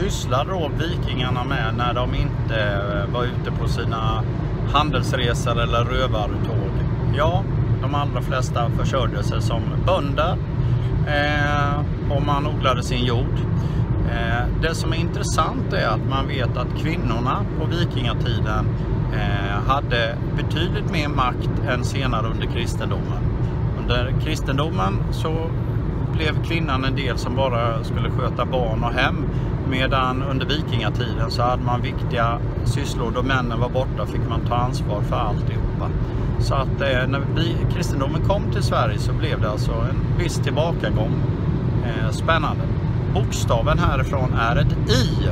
sysslade då vikingarna med när de inte eh, var ute på sina handelsresor eller rövartåg? Ja, de allra flesta försörjde sig som bönder eh, och man odlade sin jord. Eh, det som är intressant är att man vet att kvinnorna på vikingatiden eh, hade betydligt mer makt än senare under kristendomen. Under kristendomen så blev kvinnan en del som bara skulle sköta barn och hem. Medan under vikingatiden så hade man viktiga sysslor. Då männen var borta fick man ta ansvar för alltihopa. Så att eh, när vi, kristendomen kom till Sverige så blev det alltså en viss tillbakagång. Eh, spännande. Bokstaven härifrån är ett I.